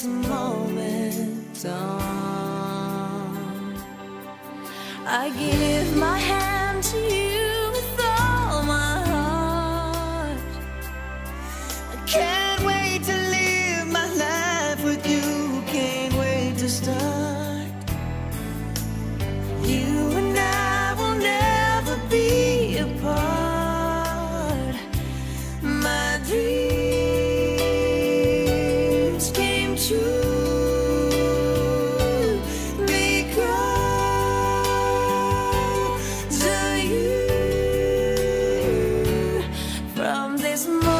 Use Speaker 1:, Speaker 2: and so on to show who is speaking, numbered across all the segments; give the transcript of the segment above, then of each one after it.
Speaker 1: this moment on.
Speaker 2: I give my hand. Is more.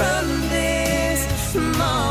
Speaker 2: from this moment.